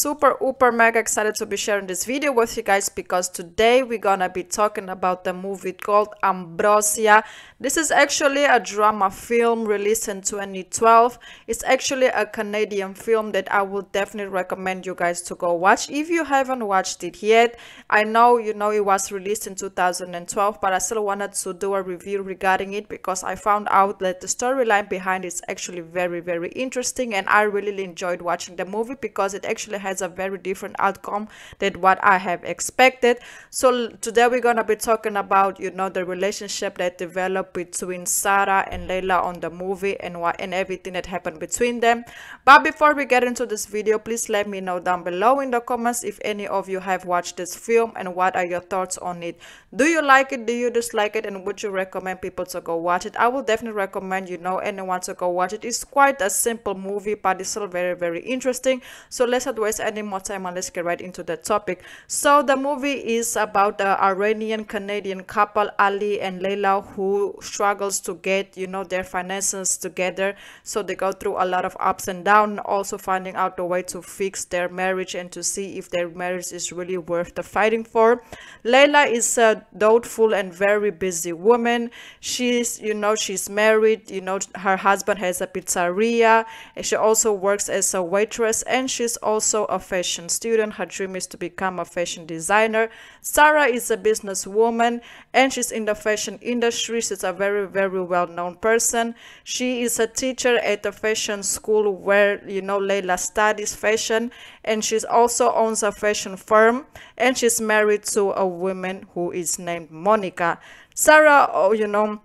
super uber mega excited to be sharing this video with you guys because today we're gonna be talking about the movie called ambrosia. This is actually a drama film released in 2012 it's actually a canadian film that i would definitely recommend you guys to go watch if you haven't watched it yet. I know you know it was released in 2012 but i still wanted to do a review regarding it because i found out that the storyline behind it is actually very very interesting and i really enjoyed watching the movie because it actually has a very different outcome than what I have expected. So today we're gonna be talking about you know the relationship that developed between Sarah and Leila on the movie and what and everything that happened between them. But before we get into this video, please let me know down below in the comments if any of you have watched this film and what are your thoughts on it. Do you like it? Do you dislike it? And would you recommend people to go watch it? I will definitely recommend you know anyone to go watch it. It's quite a simple movie, but it's still very very interesting. So let's not waste any more time and let's get right into the topic. So the movie is about the Iranian Canadian couple Ali and Leila who struggles to get you know their finances together. So they go through a lot of ups and downs, also finding out the way to fix their marriage and to see if their marriage is really worth the fighting for. Leila is a doubtful and very busy woman. She's you know she's married. You know her husband has a pizzeria. And she also works as a waitress and she's also a fashion student. Her dream is to become a fashion designer. Sarah is a businesswoman and she's in the fashion industry. She's a very, very well known person. She is a teacher at the fashion school where, you know, Leila studies fashion and she also owns a fashion firm and she's married to a woman who is named Monica. Sarah, oh, you know,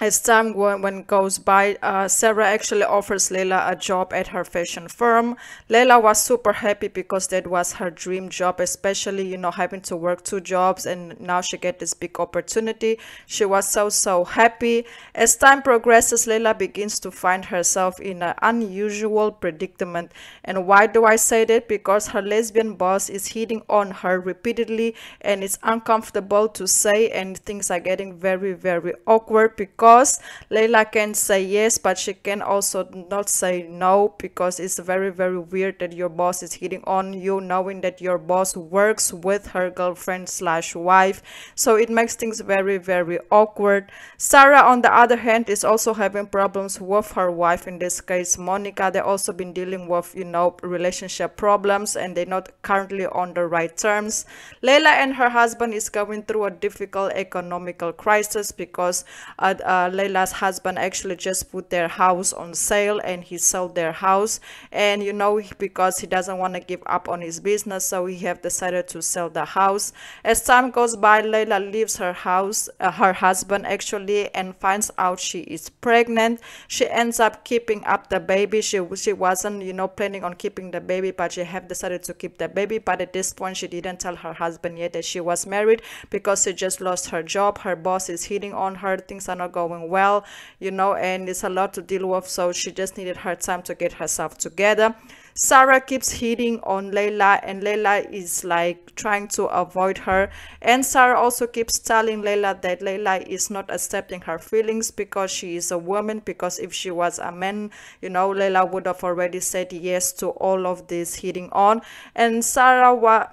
as time when goes by, uh, Sarah actually offers Leila a job at her fashion firm. Leila was super happy because that was her dream job, especially, you know, having to work two jobs and now she get this big opportunity. She was so, so happy. As time progresses, Leila begins to find herself in an unusual predicament. And why do I say that? Because her lesbian boss is hitting on her repeatedly and it's uncomfortable to say and things are getting very, very awkward because because Leila can say yes, but she can also not say no because it's very, very weird that your boss is hitting on you, knowing that your boss works with her girlfriend slash wife. So it makes things very, very awkward. Sarah, on the other hand, is also having problems with her wife, in this case, Monica. They've also been dealing with, you know, relationship problems and they're not currently on the right terms. Leila and her husband is going through a difficult economical crisis because uh, uh, uh, Leila's husband actually just put their house on sale and he sold their house. And you know because he doesn't want to give up on his business so he have decided to sell the house. As time goes by Leila leaves her house uh, her husband actually and finds out she is pregnant. She ends up keeping up the baby. She she wasn't you know planning on keeping the baby but she have decided to keep the baby. But at this point she didn't tell her husband yet that she was married because she just lost her job. Her boss is hitting on her. Things are not going going well, you know, and it's a lot to deal with. So she just needed her time to get herself together. Sarah keeps hitting on Leila and Leila is like trying to avoid her and Sarah also keeps telling Leila that Leila is not accepting her feelings because she is a woman because if she was a man you know Leila would have already said yes to all of this hitting on and Sarah was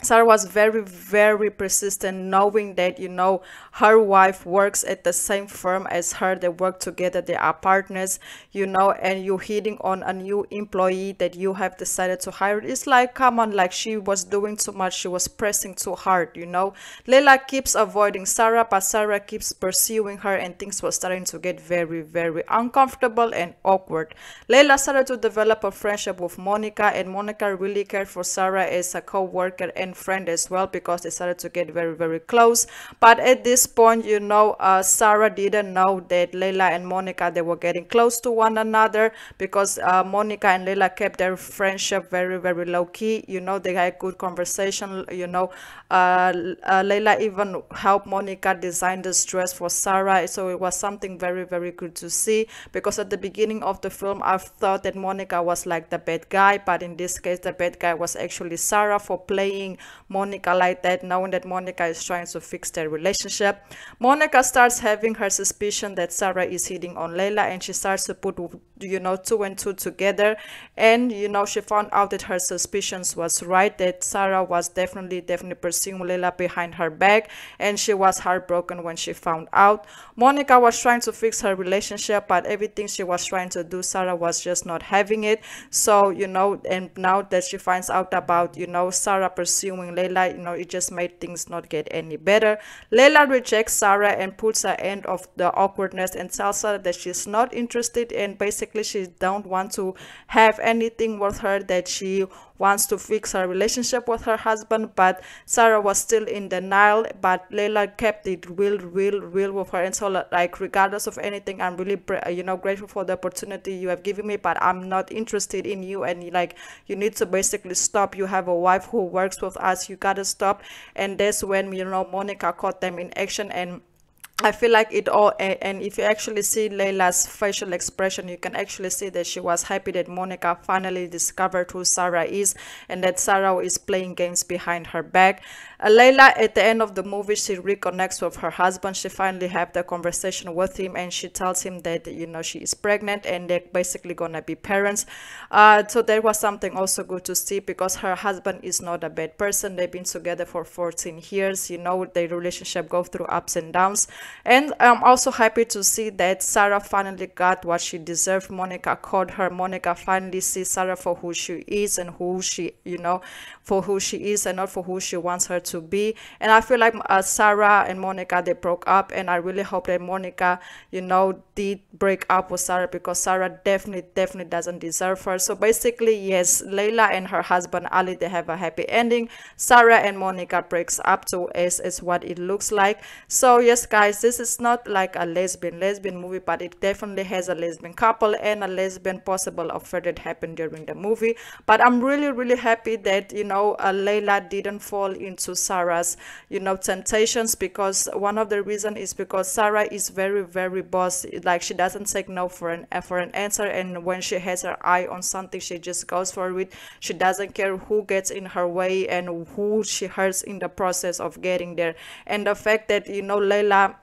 Sarah was very, very persistent, knowing that, you know, her wife works at the same firm as her. They work together, they are partners, you know, and you're hitting on a new employee that you have decided to hire. It's like, come on, like she was doing too much. She was pressing too hard, you know. Leila keeps avoiding Sarah, but Sarah keeps pursuing her, and things were starting to get very, very uncomfortable and awkward. Leila started to develop a friendship with Monica, and Monica really cared for Sarah as a co worker and friend as well because they started to get very very close. But at this point you know uh, Sarah didn't know that Leila and Monica they were getting close to one another because uh, Monica and Leila kept their friendship very very low key you know they had good conversation you know. Uh, uh, Leila even helped Monica design this dress for Sarah. So it was something very very good to see because at the beginning of the film I thought that Monica was like the bad guy but in this case the bad guy was actually Sarah for playing monica like that knowing that monica is trying to fix their relationship. Monica starts having her suspicion that sarah is hitting on leila and she starts to put you know two and two together. And you know she found out that her suspicions was right that sarah was definitely definitely pursuing leila behind her back and she was heartbroken when she found out. Monica was trying to fix her relationship but everything she was trying to do sarah was just not having it. So you know and now that she finds out about you know sarah pursuing leila you know it just made things not get any better. Leila rejects sarah and puts her end of the awkwardness and tells her that she's not interested in basically basically she don't want to have anything with her that she wants to fix her relationship with her husband but sarah was still in denial but leila kept it real real real with her. And so like regardless of anything i'm really you know grateful for the opportunity you have given me but i'm not interested in you. And like you need to basically stop. You have a wife who works with us. You gotta stop. And that's when you know monica caught them in action and I feel like it all, and if you actually see Leila's facial expression, you can actually see that she was happy that Monica finally discovered who Sarah is and that Sarah is playing games behind her back. Leila, at the end of the movie, she reconnects with her husband. She finally have the conversation with him and she tells him that, you know, she is pregnant and they're basically gonna be parents. Uh, so that was something also good to see because her husband is not a bad person. They've been together for 14 years. You know, their relationship go through ups and downs. And I'm also happy to see that Sarah finally got what she deserved. Monica called her. Monica finally sees Sarah for who she is and who she, you know, for who she is and not for who she wants her to be. And I feel like uh, Sarah and Monica, they broke up. And I really hope that Monica, you know, did break up with Sarah because Sarah definitely, definitely doesn't deserve her. So basically, yes, Leila and her husband Ali, they have a happy ending. Sarah and Monica breaks up to as is what it looks like. So yes, guys, this is not like a lesbian lesbian movie, but it definitely has a lesbian couple and a lesbian possible affair that happened during the movie. But I'm really, really happy that you know know uh, Leila didn't fall into Sarah's you know temptations because one of the reason is because Sarah is very very bossy. Like she doesn't take no for an for an answer and when she has her eye on something she just goes for it. She doesn't care who gets in her way and who she hurts in the process of getting there. And the fact that you know Leila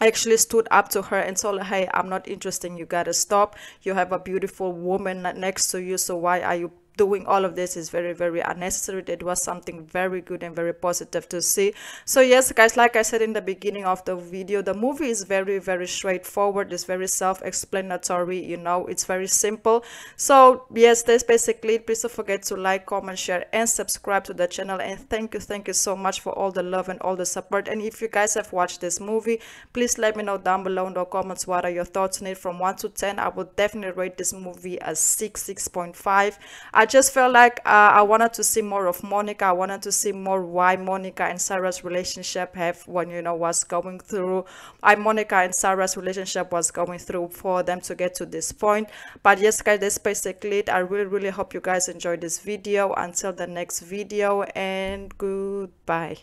actually stood up to her and told her hey i'm not interested you. Gotta stop. You have a beautiful woman next to you so why are you doing all of this is very very unnecessary. It was something very good and very positive to see. So yes guys like i said in the beginning of the video the movie is very very straightforward. It's very self-explanatory you know it's very simple. So yes that's basically it. Please don't forget to like comment share and subscribe to the channel. And thank you thank you so much for all the love and all the support. And if you guys have watched this movie please let me know down below in the comments what are your thoughts on it. From 1 to 10 i would definitely rate this movie as 6 6.5 i I just felt like uh, I wanted to see more of Monica. I wanted to see more why Monica and Sarah's relationship have when you know was going through. I Monica and Sarah's relationship was going through for them to get to this point. But yes, guys, that's basically it. I really really hope you guys enjoyed this video. Until the next video, and goodbye.